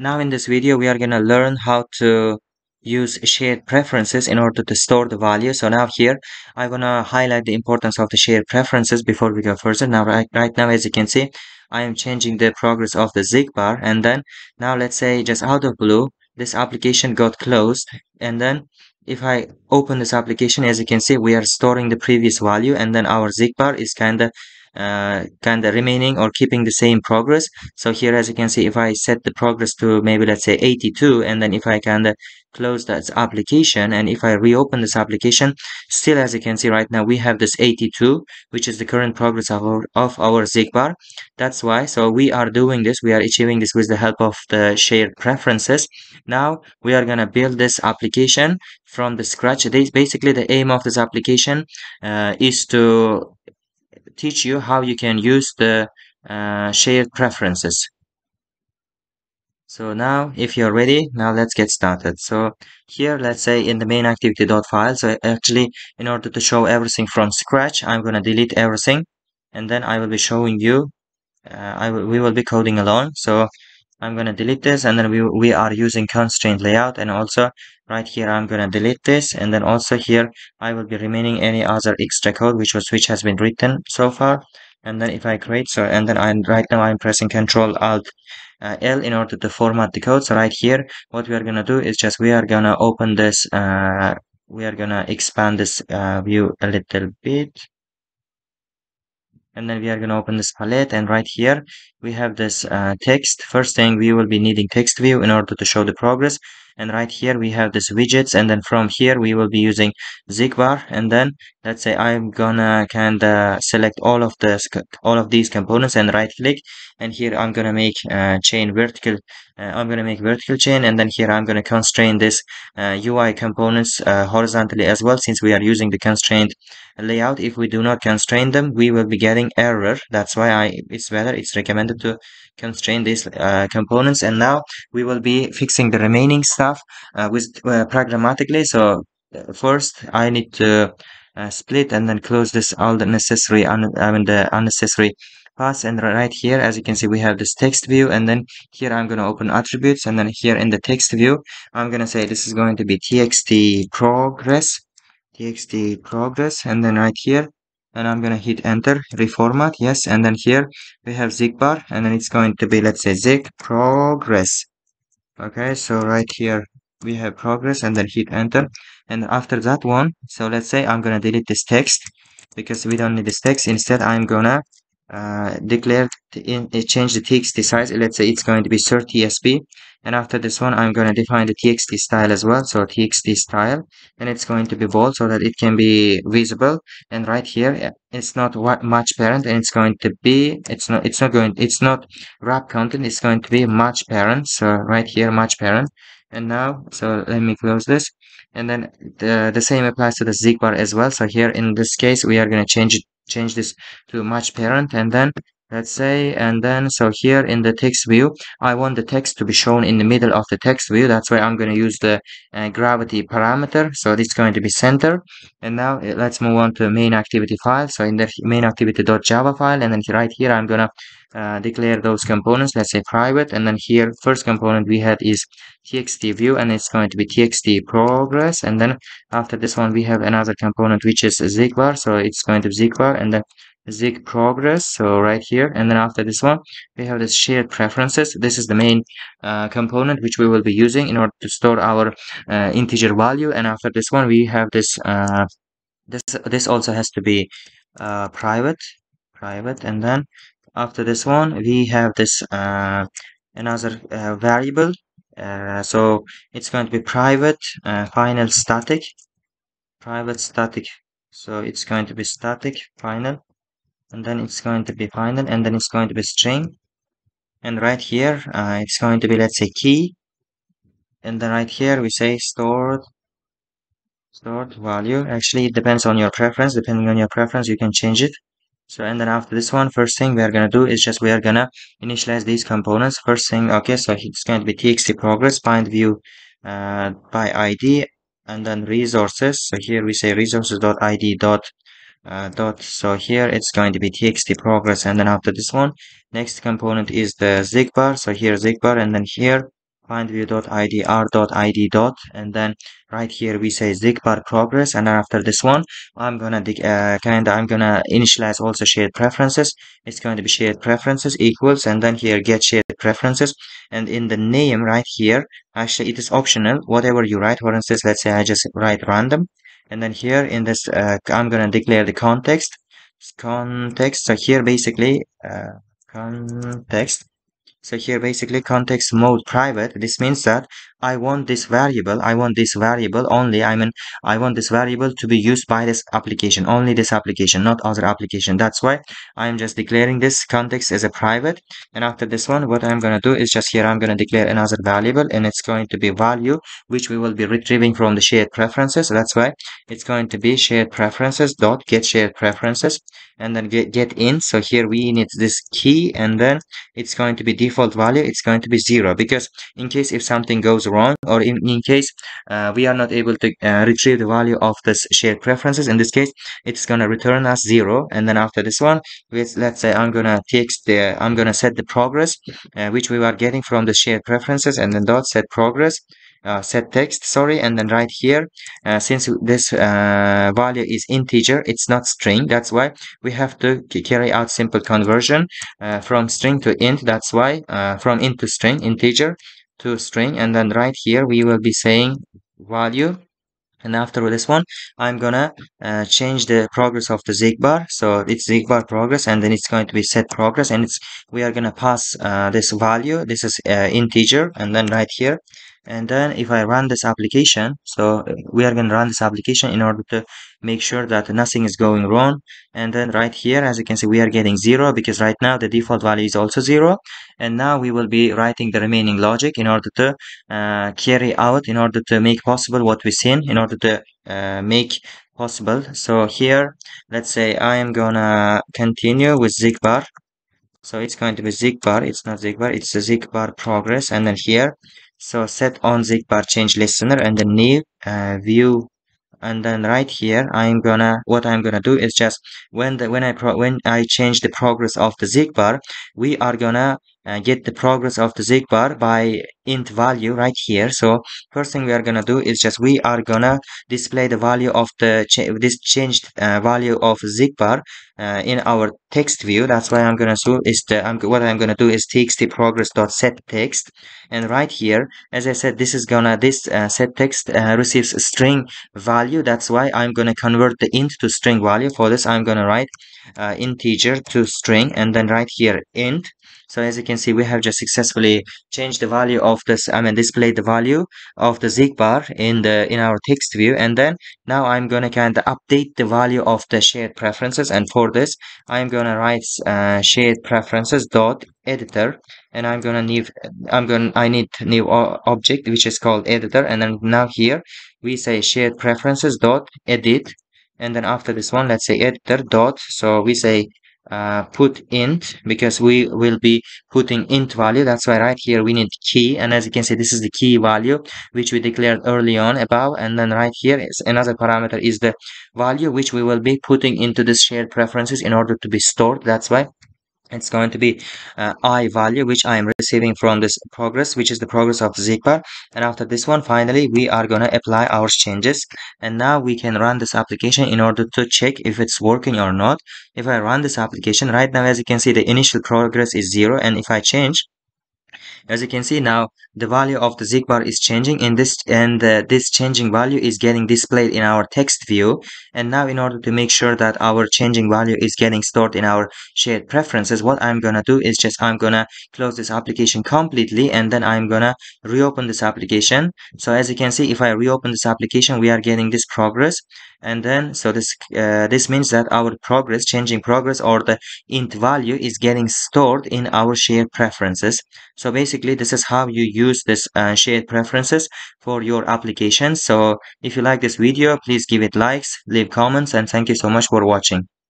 Now in this video, we are going to learn how to use shared preferences in order to store the value. So now here, I'm to highlight the importance of the shared preferences before we go further. Now, right, right now, as you can see, I am changing the progress of the seek bar. And then now let's say just out of blue, this application got closed. And then if I open this application, as you can see, we are storing the previous value and then our seek bar is kind of uh, kind of remaining or keeping the same progress. So here, as you can see, if I set the progress to maybe let's say 82, and then if I kind of close that application, and if I reopen this application, still as you can see right now, we have this 82, which is the current progress of our, of our SeekBar. That's why, so we are doing this, we are achieving this with the help of the shared preferences. Now we are going to build this application from the scratch. This, basically, the aim of this application uh, is to teach you how you can use the uh, shared preferences. So now if you're ready, now let's get started. So here, let's say in the main activity.file, so actually in order to show everything from scratch, I'm going to delete everything and then I will be showing you, uh, I will, we will be coding alone. So I'm going to delete this and then we, we are using constraint layout and also right here I'm going to delete this and then also here I will be remaining any other extra code which was which has been written so far. And then if I create so and then I'm right now I'm pressing control alt uh, L in order to format the code. So right here what we are going to do is just we are going to open this uh, we are going to expand this uh, view a little bit and then we are going to open this palette and right here we have this uh, text. First thing we will be needing text view in order to show the progress and right here we have this widgets and then from here we will be using SeekBar. And then let's say i'm gonna kind of select all of this all of these components and right click and here i'm gonna make uh, chain vertical uh, i'm gonna make vertical chain. And then here i'm gonna constrain this ui uh, components uh, horizontally as well since we are using the constraint layout. If we do not constrain them we will be getting error. That's why i it's better it's recommended to constrain these uh, components. And now we will be fixing the remaining stuff uh, with uh, programmatically. So uh, first i need to split and then close this all the necessary I mean the unnecessary paths and right here as you can see we have this text view. And then here I'm going to open attributes. And then here in the text view I'm going to say this is going to be txt progress txt progress. And then right here and I'm gonna hit enter reformat yes. And then here we have SeekBar and then it's going to be let's say seek progress okay so right here we have progress and then hit enter. And after that one so let's say I'm gonna delete this text because we don't need this text. Instead I'm gonna uh, declare in, change the txt size. Let's say it's going to be 30 sp and after this one i'm going to define the txt style as well. So txt style and it's going to be bold so that it can be visible. And right here eh, it's not match parent and it's going to be it's not it's not going it's not wrap content it's going to be match parent. So right here match parent. And now so let me close this. And then the, the same applies to the SeekBar as well. So here in this case we are going to change change this to match parent. And then let's say and then so here in the text view i want the text to be shown in the middle of the text view. That's why i'm going to use the uh, gravity parameter. So it's going to be center. And now uh, let's move on to main activity file so in the main activity.java file and then right here i'm gonna uh, declare those components. Let's say private. And then here first component we had is txt view and it's going to be txt progress. And then after this one we have another component which is SeekBar so it's going to be SeekBar and then seek progress so right here. And then after this one we have this shared preferences. This is the main uh, component which we will be using in order to store our uh, integer value. And after this one we have this uh, this this also has to be uh, private private. And then after this one we have this uh, another uh, variable. So it's going to be private final static private static. So it's going to be static final and then it's going to be final and then it's going to be string. And right here uh, it's going to be let's say key. And then right here we say stored stored value. Actually it depends on your preference. Depending on your preference you can change it. So and then after this one first thing we are gonna do is just we are gonna initialize these components. First thing okay so it's going to be txt progress bind view uh, by id and then resources. So here we say resources.id dot uh, dot. So here it's going to be txt progress and then after this one next component is the SeekBar so here SeekBar and then here find view dot. Id r dot id dot and then right here we say SeekBar progress. And after this one i'm gonna uh, kind of i'm gonna initialize also shared preferences. It's going to be shared preferences equals and then here get shared preferences. And in the name right here actually it is optional. Whatever you write for instance let's say i just write random and then here in this uh, i'm gonna declare the context. Context so here basically uh, context. So here basically context mode private. This means that I want this variable I want this variable only I mean I want this variable to be used by this application only this application not other application. That's why I'm just declaring this context as a private and after this one what I'm gonna do is just here I'm gonna declare another variable and it's going to be value which we will be retrieving from the shared preferences. That's why it's going to be shared preferences dot get shared preferences and then get get in. So here we need this key and then it's going to be default value it's going to be zero because in case if something goes wrong or in, in case uh, we are not able to uh, retrieve the value of this shared preferences in this case it's to return us zero. And then after this one with let's say i'm gonna text the i'm gonna set the progress uh, which we are getting from the shared preferences and then dot set progress uh, set text sorry and then right here uh, since this uh, value is integer it's not string that's why we have to carry out simple conversion from string to int that's why from int to string integer to string and then right here we will be saying value. And after this one i'm gonna uh, change the progress of the SeekBar. So it's SeekBar progress and then it's going to be set progress and it's we are gonna pass uh, this value. This is uh, integer and then right here and then if I run this application so we are going to run this application in order to make sure that nothing is going wrong. And then right here as you can see we are getting zero because right now the default value is also zero. And now we will be writing the remaining logic in order to uh, carry out in order to make possible what we've seen in order to uh, make possible. So here let's say I am gonna continue with SeekBar. So it's going to be SeekBar. It's not SeekBar. It's a SeekBar progress. And then here so set on SeekBar change listener and then new uh, view. And then right here i'm gonna what i'm gonna do is just when the when i pro when i change the progress of the SeekBar we are gonna uh, get the progress of the SeekBar by int value right here. So first thing we are gonna do is just we are gonna display the value of the cha this changed uh, value of SeekBar uh, in our text view. That's why i'm gonna do is the I'm, what i'm gonna do is txt progress dot set text. And right here as i said this is gonna this uh, set text uh, receives string value. That's why i'm gonna convert the int to string value. For this i'm gonna write uh, integer to string and then right here int. So as you can see we have just successfully changed the value of this i mean displayed the value of the SeekBar in the in our text view. And then now i'm gonna kind of update the value of the shared preferences. And for this i'm gonna write uh, shared preferences dot editor and i'm gonna need i'm gonna i need new object which is called editor and then now here we say shared preferences dot edit and then after this one let's say editor dot so we say uh, put int because we will be putting int value. That's why right here we need key. And as you can see this is the key value which we declared early on above. And then right here is another parameter is the value which we will be putting into this shared preferences in order to be stored. That's why it's going to be uh, i value which i am receiving from this progress which is the progress of SeekBar. And after this one finally we are going to apply our changes. And now we can run this application in order to check if it's working or not. If i run this application right now as you can see the initial progress is zero. And if i change as you can see now the value of the SeekBar is changing in this and uh, this changing value is getting displayed in our text view. And now in order to make sure that our changing value is getting stored in our shared preferences what i'm gonna do is just i'm gonna close this application completely and then i'm gonna reopen this application. So as you can see if i reopen this application we are getting this progress and then so this uh, this means that our progress changing progress or the int value is getting stored in our shared preferences. So basically this is how you use this uh, shared preferences for your application. So if you like this video please give it likes leave comments and thank you so much for watching